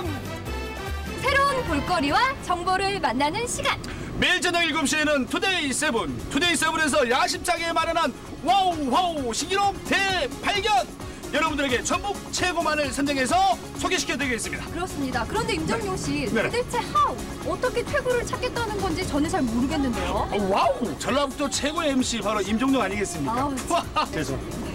정 새로운 볼거리와 정보를 만나는 시간. 매일 저녁 7시에는 Today Seven Today Seven에서 야심차게 마련한 와우 와우 신기록 대발견 여러분들에게 전북 최고만을 선정해서 소개시켜드리겠습니다 그렇습니다. 그런데 임정용 씨, 네. 도대체 how 어떻게 최고를 찾겠다는 건지 저는 잘 모르겠는데요. 어, 와우 전라북도 최고의 MC 바로 임종용 아니겠습니까? 아우, 와, 죄송합니다. 네.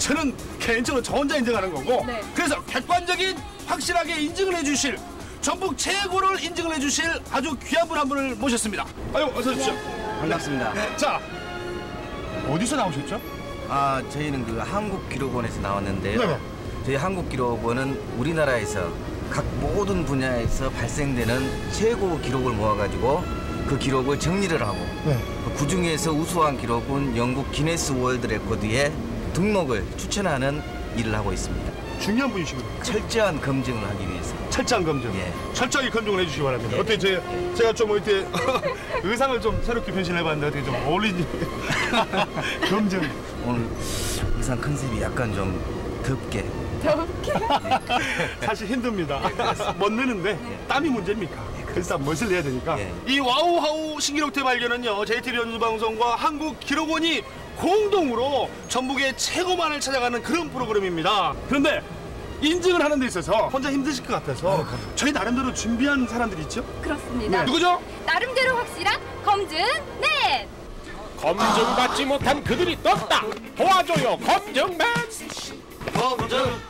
저는 개인적으로 저 혼자 인정하는 거고 네. 그래서 객관적인 확실하게 인증을 해주실 전북 최고를 인증을 해주실 아주 귀한 분 한 분을 모셨습니다. 아유 어서 오십시오. 반갑습니다. 자 어디서 나오셨죠? 아 저희는 그 한국기록원에서 나왔는데요. 네네. 저희 한국기록원은 우리나라에서 각 모든 분야에서 발생되는 최고 기록을 모아가지고 그 기록을 정리를 하고 그 중에서 우수한 기록은 영국 기네스 월드 레코드에 등록을 추천하는 일을 하고 있습니다. 중요한 분이시거든요. 철저한 검증을 하기 위해서. 철저한 검증. 예. 철저하게 검증을 해주시기 바랍니다. 예. 어떻게 제, 제가 좀 어떻게 의상을 좀 새롭게 변신해봤는데 어떻게 좀 어울리지? 검증. 오늘 의상 컨셉이 약간 좀 덥게 사실 힘듭니다. 못 느는데 땀이 문제입니까? 일단 멋을 내야 되니까. 예. 이 와우하우 신기록 대 발견은요. JTV 연주방송과 한국기록원이 공동으로 전북의 최고만을 찾아가는 그런 프로그램입니다. 그런데 인증을 하는 데 있어서 혼자 힘드실 것 같아서 저희 나름대로 준비한 사람들이 있죠? 그렇습니다. 누구죠? 나름대로 확실한 검증 넷. 검증받지 못한 그들이 떴다. 도와줘요, 검증맨.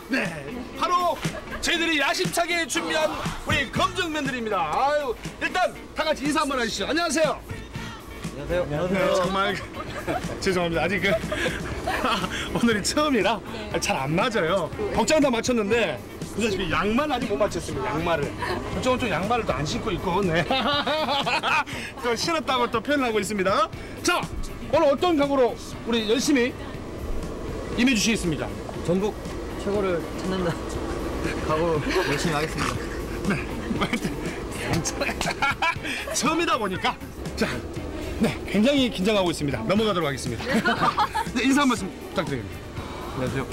네, 바로 저희들이 야심차게 준비한 우리 검증맨들입니다. 아유, 일단 다 같이 인사 한번 하시죠. 안녕하세요. 안녕하세요. 네, 정말 죄송합니다. 아직 그 오늘이 처음이라 잘 안 맞아요. 복장은 다 맞췄는데 보시다시피 양말 아직 못 맞췄습니다. 양말을 저쪽은 좀 양말을 또 안 신고 있고 네. 또 신었다고 또 표현을 하고 있습니다. 자, 오늘 어떤 각오로 우리 열심히 임해 주시겠습니다. 전북 최고를 찾는다. 각오 열심히 하겠습니다. 괜찮아요. 처음이다 보니까 자, 네, 굉장히 긴장하고 있습니다. 넘어가도록 하겠습니다. 네, 인사 한 말씀 부탁드립니다. 안녕하세요.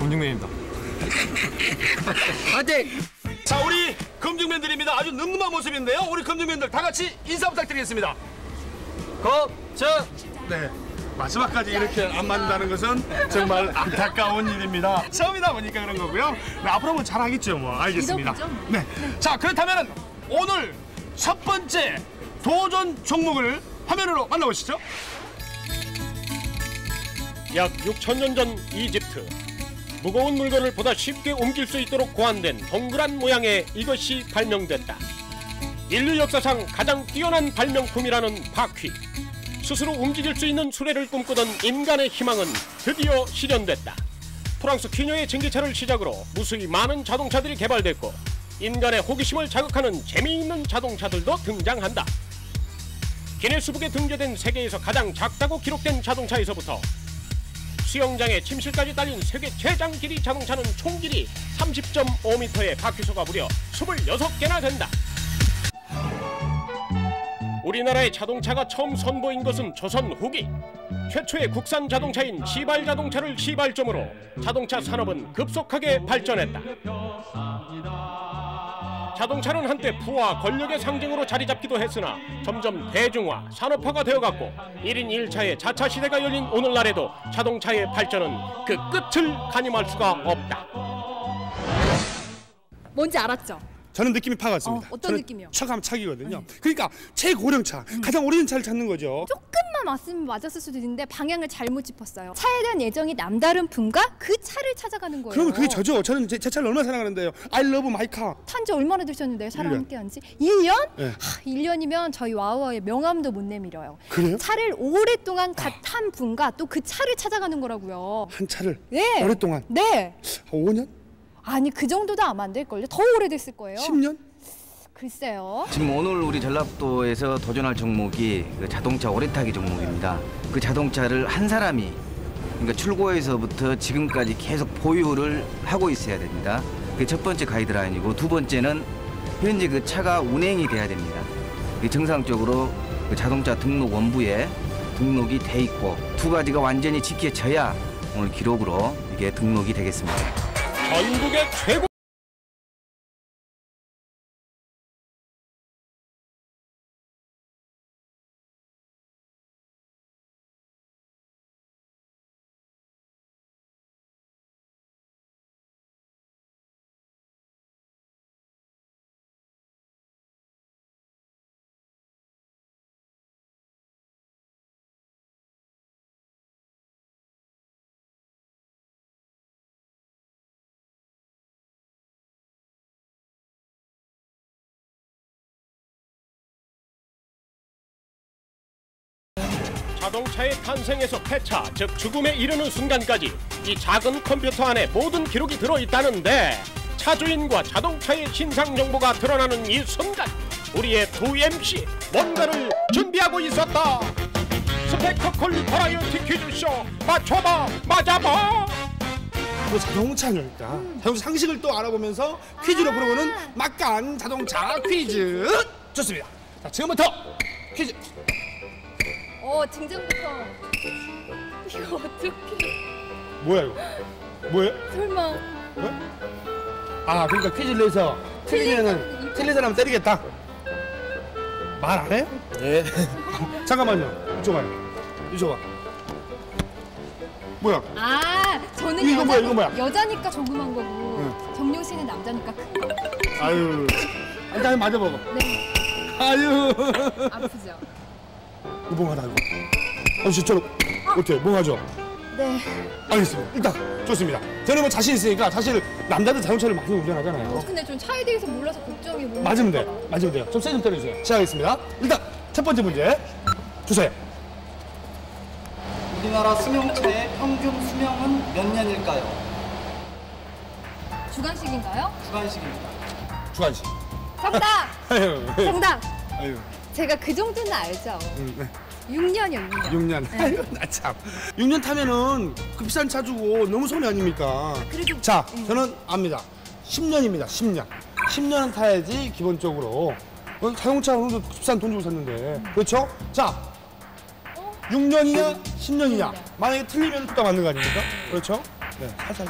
공중맨입니다. 파이팅! 자, 우리 검증맨들입니다. 아주 늠름한 모습인데요. 우리 검증맨들 다 같이 인사 부탁드리겠습니다. 검증! 네. 마지막까지 이렇게 안 맞는다는 것은 정말 안타까운 일입니다. 처음이다 보니까 그런 거고요. 네, 앞으로 는 잘하겠죠, 뭐. 알겠습니다. 믿어보죠. 네. 자, 그렇다면 오늘 첫 번째 도전 종목을 화면으로 만나보시죠. 약 6천 년 전 이집트. 무거운 물건을 보다 쉽게 옮길 수 있도록 고안된 동그란 모양의 이것이 발명됐다. 인류 역사상 가장 뛰어난 발명품이라는 바퀴. 스스로 움직일 수 있는 수레를 꿈꾸던 인간의 희망은 드디어 실현됐다. 프랑스 퀴녀의 전기차를 시작으로 무수히 많은 자동차들이 개발됐고 인간의 호기심을 자극하는 재미있는 자동차들도 등장한다. 기네스북에 등재된 세계에서 가장 작다고 기록된 자동차에서부터 수영장에 침실까지 딸린 세계 최장 길이 자동차는 총 길이 30.5m의 바퀴소가 무려 26개나 된다. 우리나라의 자동차가 처음 선보인 것은 조선 후기. 최초의 국산 자동차인 시발 자동차를 시발점으로 자동차 산업은 급속하게 발전했다. 자동차는 한때 부와 권력의 상징으로 자리 잡기도 했으나 점점 대중화, 산업화가 되어갔고 1인 1차의 자차 시대가 열린 오늘날에도 자동차의 발전은 그 끝을 가늠할 수가 없다. 뭔지 알았죠? 저는 느낌이 파갔습니다. 어, 어떤 느낌이요? 차가면 차기거든요. 그러니까 최고령차, 가장 오래된 차를 찾는 거죠. 조금만 왔으면 맞았을 수도 있는데 방향을 잘못 짚었어요. 차에 대한 애정이 남다른 분과 그 차를 찾아가는 거예요. 그러면 그게 저죠. 저는 제, 제 차를 얼마나 사랑하는데요. I love my car. 탄지 얼마나 되셨는데요? 차랑 일 년. 함께 한 지 1년? 네. 하, 1년이면 저희 와우와의 명함도 못 내밀어요. 그래요? 차를 오랫동안 가- 탄 분과 또 그 차를 찾아가는 거라고요. 한 차를 네. 오랫동안 네. 5년? 아니 그 정도도 아마 안 될 걸요. 더 오래됐을 거예요. 10년? 글쎄요. 지금 오늘 우리 전라북도에서 도전할 종목이 그 자동차 오래타기 종목입니다. 그 자동차를 한 사람이 그러니까 출고에서부터 지금까지 계속 보유를 하고 있어야 됩니다. 그게 첫 번째 가이드라인이고 두 번째는 현재 그 차가 운행이 돼야 됩니다. 정상적으로 그 자동차 등록 원부에 등록이 돼 있고 두 가지가 완전히 지켜져야 오늘 기록으로 이게 등록이 되겠습니다. 전국의 최고 자동차의 탄생에서 폐차, 즉 죽음에 이르는 순간까지 이 작은 컴퓨터 안에 모든 기록이 들어있다는데 차주인과 자동차의 신상 정보가 드러나는 이 순간 우리의 두 MC 뭔가를 준비하고 있었다. 스펙터클 버라이어티 퀴즈쇼 맞춰봐 맞아봐. 또 자동차니까 자동차 상식을 또 알아보면서 퀴즈로 풀어보는 막간 자동차 퀴즈 좋습니다. 자 지금부터 퀴즈 어 등장부터 이거 어떻게 뭐야 이거? 뭐예요? 설마 아 그러니까 퀴즈를 내서 틀리면은 틀린 사람 때리겠다. 말 안 해? 네. 잠깐만요. 이쪽 와요. 이쪽 와. 뭐야? 아 저는 이거 여자, 뭐야, 이거 뭐야? 여자니까 조그만 거고 정용 씨는 남자니까 큰 거. 아유. 일단 맞아봐봐. 네 아유. 아프죠? 멍하다 이거. 아 진짜로 어때? 멍하죠? 네 알겠습니다. 일단 좋습니다. 저는 뭐 자신 있으니까 사실 남자들 자동차를 많이 운전하잖아요. 근데 좀 차에 대해서 몰라서 걱정이 뭐 맞으면 돼. 맞으면 돼요. 좀 세좀 때려주세요. 시작하겠습니다. 일단 첫 번째 문제 주세요. 우리나라 승용차의 평균 수명은 몇 년일까요? 주간식인가요? 주간식입니다. 주한씨. 정답! 아유. 정답! 아유. 제가 그 정도는 알죠 음, 네. 6년이요 6년 6년. 아유, 나 참. 6년 타면은 그 비싼 차 주고 너무 손해 아닙니까? 그래도 자, 음. 저는 압니다. 10년입니다. 10년. 10년은 타야지 기본적으로. 어, 자동차 오늘도 비싼 돈 주고 샀는데. 그렇죠? 자, 6년이냐 10년이냐. 만약에 틀리면 뚜까 맞는 거 아닙니까? 그렇죠? 네, 살살.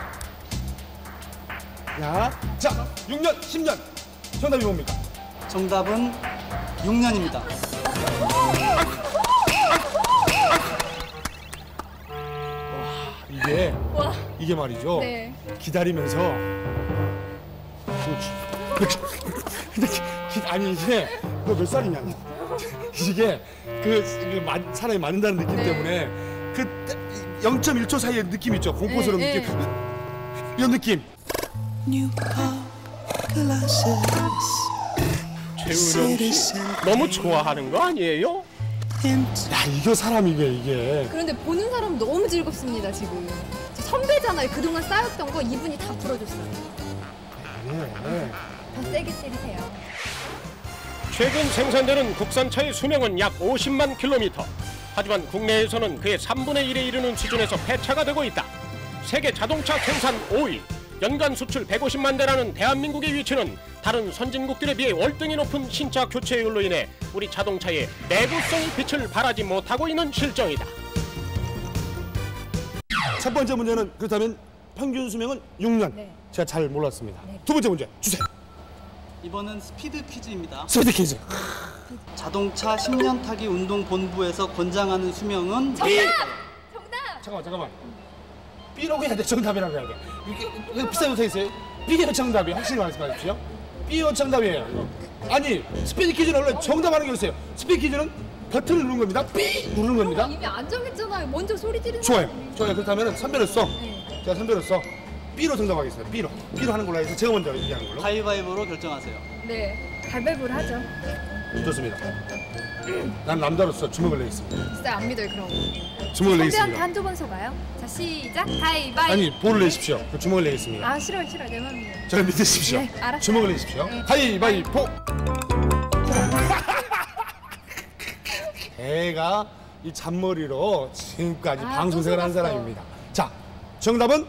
야, 자, 6년, 10년. 정답이 뭡니까? 정답은 6년입니다. 이게 와. 이게 말이죠. 네. 기다리면서 근데 기- 아니 이게 너 몇 살이냐? 이게 그, 그 마- 사람이 맞는다는 느낌 네. 때문에 그 0.1초 사이의 느낌 있죠. 공포스러운 네, 느낌. 이런 느낌. 최은영 씨 너무 좋아하는 거 아니에요? 야 이게 사람 이게 이게. 그런데 보는 사람 너무 즐겁습니다 지금 저 선배잖아요 그동안 쌓였던 거 이분이 다 풀어줬어요 네. 더 세게 때리세요 최근 생산되는 국산차의 수명은 약 50만 킬로미터. 하지만 국내에서는 그의 3분의 1에 이르는 수준에서 폐차가 되고 있다. 세계 자동차 생산 5위, 연간 수출 150만 대라는 대한민국의 위치는 다른 선진국들에 비해 월등히 높은 신차 교체율로 인해 우리 자동차의 내구성이 빛을 발하지 못하고 있는 실정이다. 첫 번째 문제는 그렇다면 평균 수명은 6년. 네. 제가 잘 몰랐습니다. 네. 두 번째 문제 주세요. 이번은 스피드 퀴즈입니다. 스피드 퀴즈. 자동차 10년 타기 운동 본부에서 권장하는 수명은 정답! 정답! 잠깐만 잠깐만 B라고 해야 돼 정답이라고 해야 돼. 이게, 비싼 못하 있어요. B가 정답이 확실히 말씀하십시오. B가 정답이에요. 아니 스피드 퀴즈는 원래 정답하는 게 있어요. 스피드 퀴즈는 버튼을 누르는 겁니다. 삐 누르는 겁니다. 이미 안 정했잖아요. 먼저 소리 지르는 좋아요. 좋아요. 그렇다면 선배로서 네. 제가 선배로서 B로 정답하겠습니다. B로. B로 하는 걸로 해서 제가 먼저 얘기하는 걸로. 가위바위보로 결정하세요. 네. 갈발보를 하죠 좋습니다. 난 남자로서 주먹을 내겠습니다. 진짜 안 믿어요 그럼 주먹을 선배한테 내겠습니다. 한두 번 속아요? 자 시작. 가위바위 아니 볼을 내십시오. 그 주먹을 내겠습니다. 아 싫어요 싫어요. 내 맘이에요. 저를 믿으십시오. 네, 알았어요. 주먹을 내십시오. 네. 가위바위보 애가 이 잔머리로 지금까지 아, 방송생활 한 또 속았어. 사람입니다. 자 정답은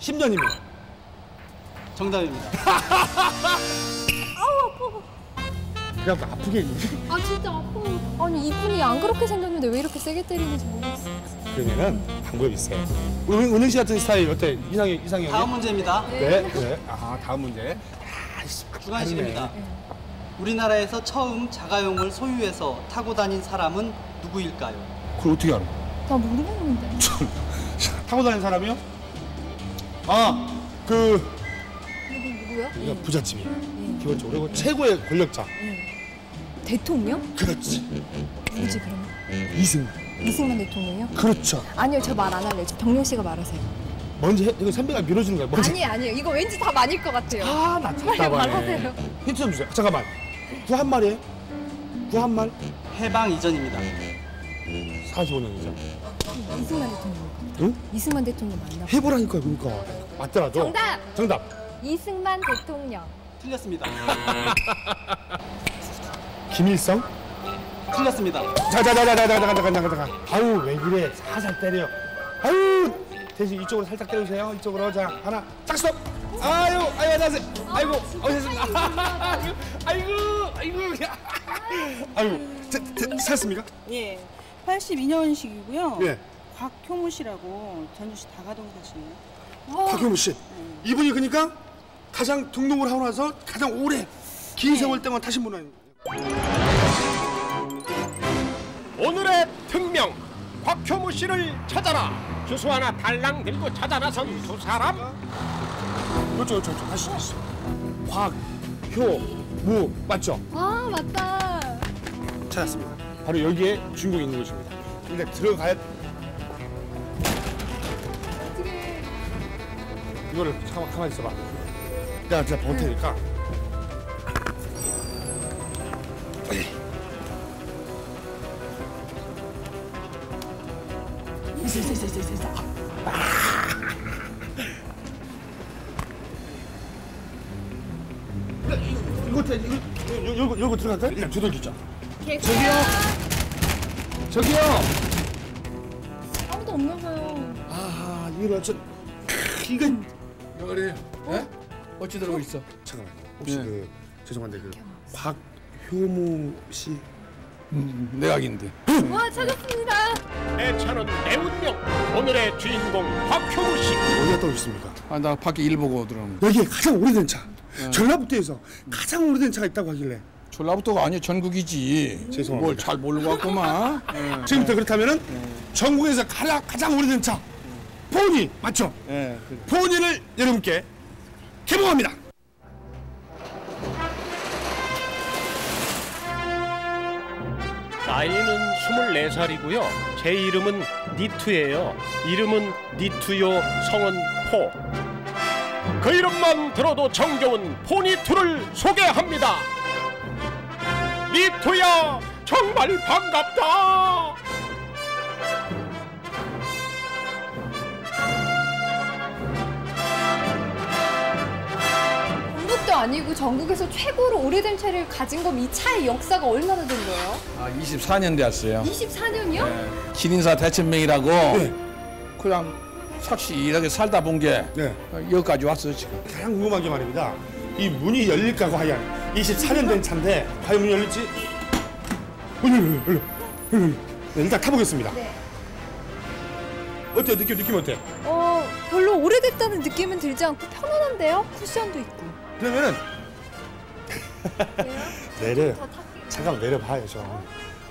10년입니다. 정답입니다. 그냥 아프게 했는데 아 진짜 아파. 아니 이분이 안 그렇게 생겼는데 왜 이렇게 세게 때리는지 모르겠어요 그러면은 방법이 있어요. 우리 은행 씨 같은 스타일 어때? 이상해 이상해 다음 문제입니다. 네, 네. 아 다음 문제. 주간식입니다. 우리나라에서 처음 자가용을 소유해서 타고 다닌 사람은 누구일까요? 그걸 어떻게 알아? 나 모르겠는데. 타고 다니는 사람이요? 아그 누구 누구요? 이거 부잣집이에요. 기본적으로 그리고 최고의 권력자 대통령? 그렇지 누구지 그러면? 이승 이승만 대통령이요? 그렇죠 아니요 저 말 안 할래요 저 정용 씨가 말하세요 먼저 해 이거 선배가 밀어주는 거야 먼저 아니 아니요 이거 왠지 답 아닐 것 같아요 아나 빨리 답답하네 말하세요 힌트 좀 주세요 잠깐만 구한말이에요 구한말 해방 이전입니다. 45년이죠. 이승만 대통령. 응? 이승만 대통령 맞나? 해보라니까 그러니까. 맞더라도. 정답! 정답. 이승만 대통령. 틀렸습니다. 김일성? 틀렸습니다. 자자자자자자자 잠깐 잠깐 잠깐. 아우 왜 그래? 살살 때려. 아유 대신 이쪽으로 살짝 때려주세요. 이쪽으로 자 하나 짝 스톱. 아유 아유 안녕하세요. 아이고 어셨습니다. 아이고 아이고 자, 살았습니까? 예, 82년식이고요. 예. 곽효무 씨라고 전주시 다가동 사시네요. 박효무 씨. 이분이 그러니까 가장 등록을 하고 나서 가장 오래 긴 세월 동안 타신 분 아닙니까? 오늘의 특명 곽효무 씨를 찾아라 주소 하나 달랑 들고 찾아 나선 두 사람 요쪽 요쪽 다시 다시. 곽효무 맞죠? 아 맞다. 찾았습니다. 바로 여기에 주인공이 있는 곳입니다. 근데 들어가야 이거를 가만 가만 있어봐. 내가 진짜 볼 테니까. 이거 들어갈까요? 일단 두들기 자. 저기요. 저기요. 아무도 없나 봐요. 아, 이거 저 이건 그래. 예? 어찌 들어고 있어? 잠깐만요. 혹시 그 죄송한데 그 박효무 씨 내가 아긴데. 와 찾았습니다. 내 차는 내 운명 오늘의 주인공 곽효무 씨 어디가 떨어졌습니까? 아, 나 밖에 일 보고 들어오는데. 여기에 가장 오래된 차. 전라북도에서 가장 오래된 차가 있다고 하길래 전라북도가 아니야 전국이지. 죄송합니다. 뭘 잘 모르고 왔구만. 예. 지금부터 그렇다면은 전국에서 가장 가장 오래된 차 포니 맞죠? 예. 그- 포니를 여러분께 개봉합니다. 나이는 24살이고요. 제 이름은 니투예요. 이름은 니투요 성은 포. 그 이름만 들어도 정겨운 포니투를 소개합니다. 니투야 정말 반갑다 전국도 아니고 전국에서 최고로 오래된 차를 가진 건 이 차의 역사가 얼마나 된 거예요? 아, 24년 됐어요. 24년이요? 기린사 대천명이라고 네. 그냥 착실하게 살다 본게 네. 여기까지 왔어요 지금. 가장 궁금한 게 말입니다. 이 문이 열릴까 과연 24년 된 차인데 과연 문이 열릴지 열려 열려 열려 열려 네, 일단 타보겠습니다. 네. 어때요? 느낌 느낌 어때? 어 별로 오래됐다는 느낌은 들지 않고 편안한데요? 쿠션도 있고. 그러면은? 내려. 잠깐 내려봐야죠.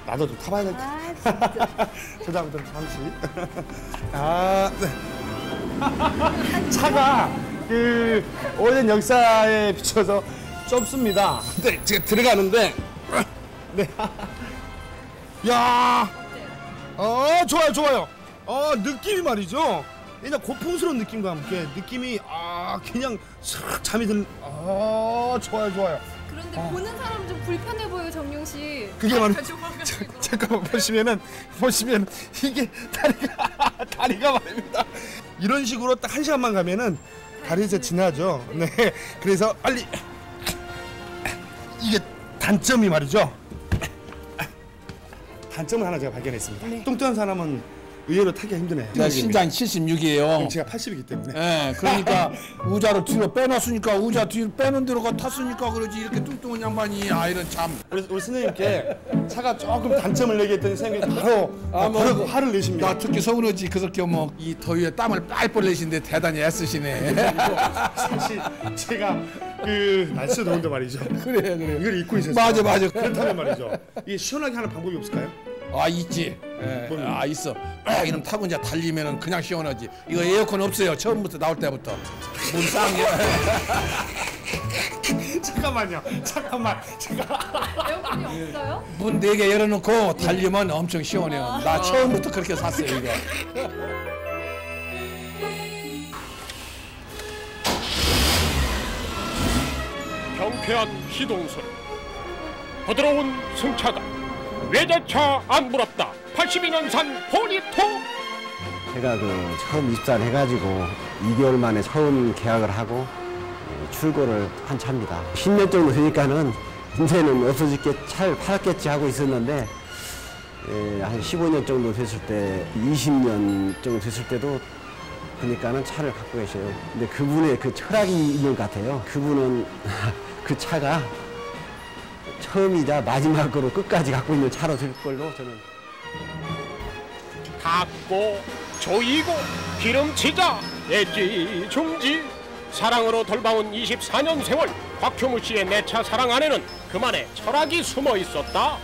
나도 좀 타봐야 될것아 진짜. 저다음부터 잠시. 아, 네. 차가 그 오랜 역사에 비춰서 좁습니다. 근데 제가 들어가는데, 네. 야, 어 좋아요, 좋아요. 어 느낌이 말이죠. 일단 고풍스러운 느낌과 함께 느낌이 아 그냥 싹 잠이 든. 아 좋아요, 좋아요. 그런데 보는 사람 좀 불편해 보여 정용 씨. 그게 말 가져와가지고. 잠깐만 보시면은 보시면 이게 다리가 다리가 말입니다. 이런 식으로 딱 한 시간만 가면은 다리 이제 지나죠. 네. 그래서 빨리 이게 단점이 말이죠. 단점을 하나 제가 발견했습니다. 뚱뚱한 사람은 의외로 타기가 힘드네요. 나 신장 76이에요. 제가 80이기 때문에. 예, 그러니까 의자를 뒤로 빼놨으니까 의자 뒤로 빼는 대로가 탔으니까 그러지 이렇게 뚱뚱한 양반이 아 이런 참. 우리, 우리 선생님께 차가 조금 단점을 얘기했더니 선생님이 바로 아, 뭐, 바로 뭐, 화를 내십니다. 나 특히 서운하지 그렇게 뭐이 더위에 땀을 빨빨 내신데 대단히 애쓰시네. 사실 제가 그 날씨 더운데 말이죠. 그래 그래. 이걸 입고 있었어요. 맞아 맞아. 그렇다면 말이죠. 이게 시원하게 하는 방법이 없을까요? 아 있지. 예, 아 있어. 아, 이놈 타고 이제 달리면은 그냥 시원하지. 이거 에어컨 없어요. 처음부터 나올 때부터. 문 쌍게. 잠깐만요. 잠깐만. 잠깐. 에어컨이 없어요? 문 네 개 열어놓고 달리면 엄청 시원해요. 나 처음부터 그렇게 샀어요 이거. 경쾌한 시동 소리 부드러운 승차감 외제차 안 부럽다 82년산 포니토 제가 그 처음 입사를 해가지고 2개월 만에 처음 계약을 하고 예, 출고를 한 차입니다. 10년 정도 되니까는 이제는 없어질게 차를 팔았겠지 하고 있었는데 예, 한 15년 정도 됐을 때 20년 정도 됐을 때도 보니까는 차를 갖고 계셔요. 근데 그분의 그 철학이 있는 것 같아요. 그분은 그 차가 처음이자 마지막으로 끝까지 갖고 있는 차로 될 걸로 저는. 갖고 조이고 기름치자. 애지 중지. 사랑으로 돌봐온 24년 세월 곽효무 씨의 내 차 사랑 안에는 그만의 철학이 숨어 있었다.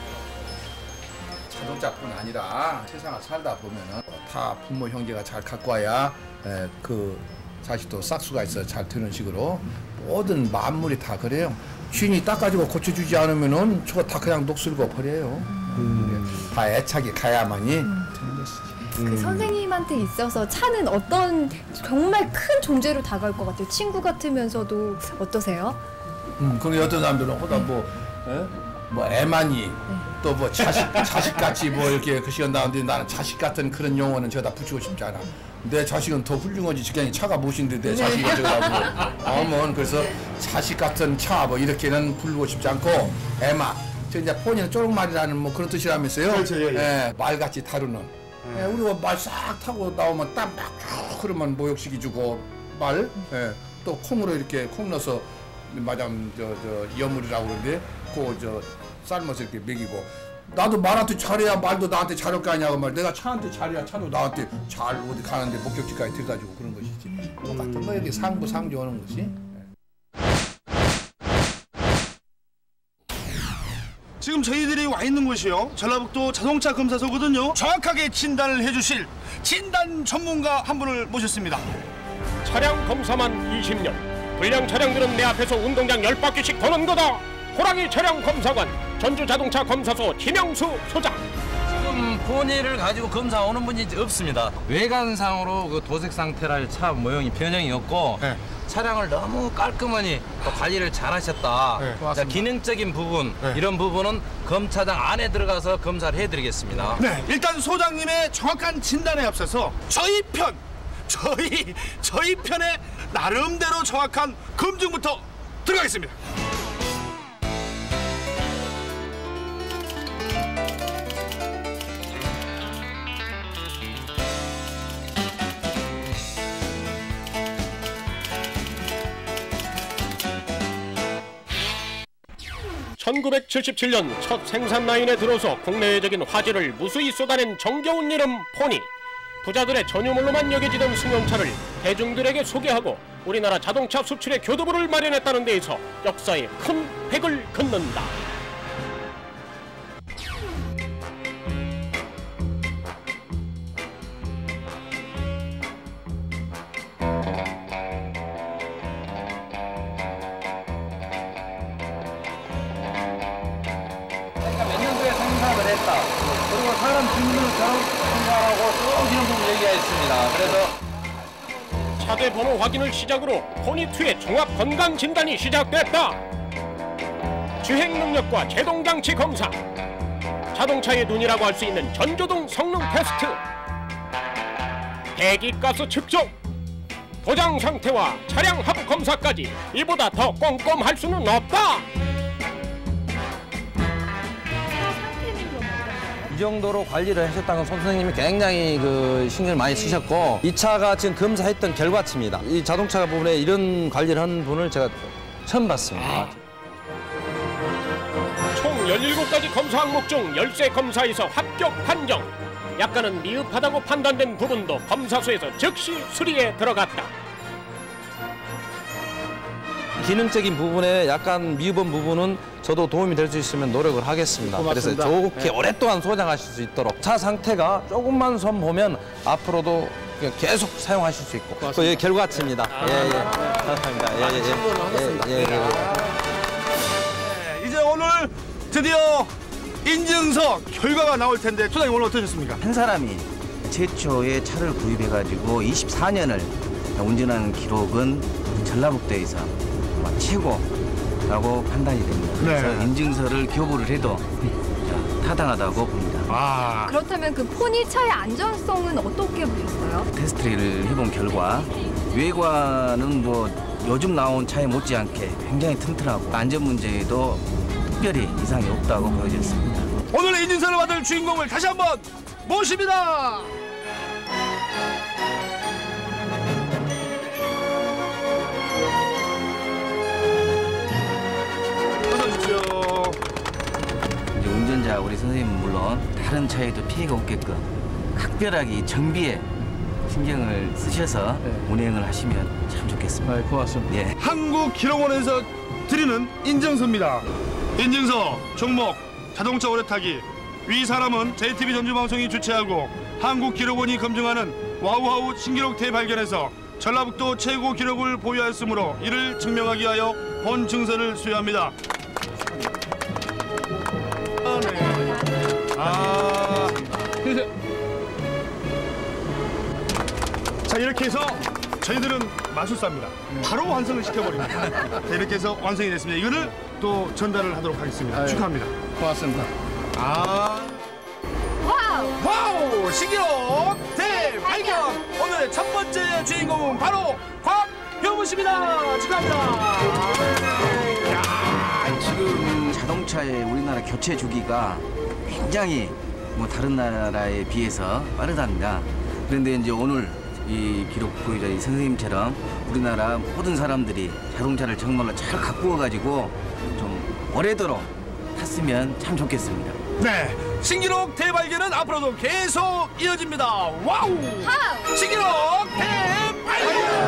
자동차뿐 아니라 세상을 살다 보면은 다 부모 형제가 잘 갖고 와야 에, 그 자식도 싹수가 있어 잘 되는 식으로 모든 만물이 다 그래요. 주인이 닦아주고 고쳐주지 않으면은 저거 다 그냥 녹슬고 버려요. 다 애착이 가야만이 되는 것이지. 그 선생님한테 있어서 차는 어떤 정말 큰 존재로 다가올 것 같아요. 친구 같으면서도 어떠세요? 음, 그게 어떤 사람들은 호다 뭐, 에? 뭐 애만이 또뭐 자식 자식 같이 뭐 이렇게 그 시간 나오는데 나는 자식 같은 그런 용어는 저다 붙이고 싶지 않아. 내 자식은 더 훌륭하지 그냥 차가 무엇인데 내 자식이 저라고 어머는 그래서 자식 같은 차 뭐 이렇게는 부르고 싶지 않고 애마 저 이제 폰이는 쪼록말이라는 뭐 그런 뜻이라면서요. 그렇죠, 예, 예. 말같이 다루는. 예, 우리가 말 싹 타고 나오면 땀막 그러면 모욕시키 주고 말, 예, 또 콩으로 이렇게 콩 넣어서 마담 저저 여물이라고 그러는데 그저 삶아서 이렇게 먹이고 나도 말한테 잘해야 말도 나한테 잘할 거 아니냐고 말 내가 차한테 잘해야 차도 나한테 잘 어디 가는데 목적지까지 데려다주고 그런 것이지 똑같은 거 이렇게 상부 상조하는 것이 지금 저희들이 와 있는 곳이요. 전라북도 자동차 검사소거든요. 정확하게 진단을 해주실 진단 전문가 한 분을 모셨습니다. 차량 검사만 20년 불량 차량들은 내 앞에서 운동장 10바퀴씩 도는 거다 호랑이 차량 검사관 전주자동차 검사소 김영수 소장 지금 본의를 가지고 검사 오는 분이 없습니다. 외관상으로 그 도색 상태랄 차 모형이 변형이 없고 네. 차량을 너무 깔끔하니 또 관리를 잘 하셨다. 네, 자, 기능적인 부분 네. 이런 부분은 검차장 안에 들어가서 검사를 해드리겠습니다. 네, 일단 소장님의 정확한 진단에 앞서서 저희 편, 저희 저희 편의 나름대로 정확한 검증부터 들어가겠습니다. (1977년) 첫 생산 라인에 들어서 국내적인 화제를 무수히 쏟아낸 정겨운 이름 포니. 부자들의 전유물로만 여겨지던 승용차를 대중들에게 소개하고 우리나라 자동차 수출의 교두보를 마련했다는 데에서 역사에 큰 획을 긋는다 했다. 그리고 사람 주민들처럼 생산하고 쭉 이런 얘기했습니다. 그래서 차대 번호 확인을 시작으로 포니2의 종합 건강 진단이 시작됐다. 주행 능력과 제동 장치 검사, 자동차의 눈이라고 할 수 있는 전조등 성능 테스트, 배기가스 측정, 도장 상태와 차량 하부 검사까지 이보다 더 꼼꼼할 수는 없다. 정도로 관리를 하셨다는 선생님이 굉장히 그 신경을 많이 쓰셨고 이 차가 지금 검사했던 결과치입니다. 이 자동차 부분에 이런 관리를 하는 분을 제가 처음 봤습니다. 총 17가지 검사 항목 중 13 검사에서 합격 판정. 약간은 미흡하다고 판단된 부분도 검사소에서 즉시 수리에 들어갔다. 기능적인 부분에 약간 미흡한 부분은 저도 도움이 될 수 있으면 노력을 하겠습니다. 고맙습니다. 그래서 좋게 오랫동안 소장하실 수 있도록 차 상태가 조금만 손 보면 앞으로도 계속 사용하실 수 있고 또 예, 결과치입니다. 예, 예. 감사합니다. 예, 예, 예. 예, 예, 예. 네, 이제 오늘 드디어 인증서 결과가 나올 텐데 소장님 오늘 어떠셨습니까? 한 사람이 최초의 차를 구입해가지고 24년을 운전하는 기록은 전라북도에서 아마 최고라고 판단이 됩니다. 네. 그래서 인증서를 교부를 해도 자, 타당하다고 봅니다. 아, 그렇다면 그 포니차의 안전성은 어떻게 보셨어요? 테스트를 해본 결과 외관은 뭐 요즘 나온 차에 못지않게 굉장히 튼튼하고 안전 문제에도 특별히 이상이 없다고 보여졌습니다. 오늘의 인증서를 받을 주인공을 다시 한번 모십니다. 우리 선생님은 물론 다른 차에도 피해가 없게끔 각별하게 이 정비에 신경을 쓰셔서 운행을 하시면 참 좋겠습니다. 네, 고맙습니다. 예. 한국기록원에서 드리는 인증서입니다. 인증서 종목 자동차 오래 타기 위 사람은 JTV 전주방송이 주최하고 한국기록원이 검증하는 와우와우 신기록 대발견에서 전라북도 최고 기록을 보유하였으므로 이를 증명하기 위하여 본 증서를 수여합니다. 아, 그래서- 자 이렇게 해서 저희들은 마술사입니다. 바로 완성을 시켜버립니다. 자, 이렇게 해서 완성이 됐습니다. 이거를 또 전달을 하도록 하겠습니다. 축하합니다. 고맙습니다. 아. 와우! 와우! 신기록 대발견! 오늘의 첫 번째 주인공은 바로 곽효무 씨입니다. 축하합니다. 야, 지금 자동차의 우리나라 교체 주기가 굉장히 뭐 다른 나라에 비해서 빠르답니다. 그런데 이제 오늘 이 기록 보유자 이 선생님처럼 우리나라 모든 사람들이 자동차를 정말로 잘 가꾸어 가지고 좀 오래도록 탔으면 참 좋겠습니다. 네, 신기록 대발견은 앞으로도 계속 이어집니다. 와우! 신기록 대발견!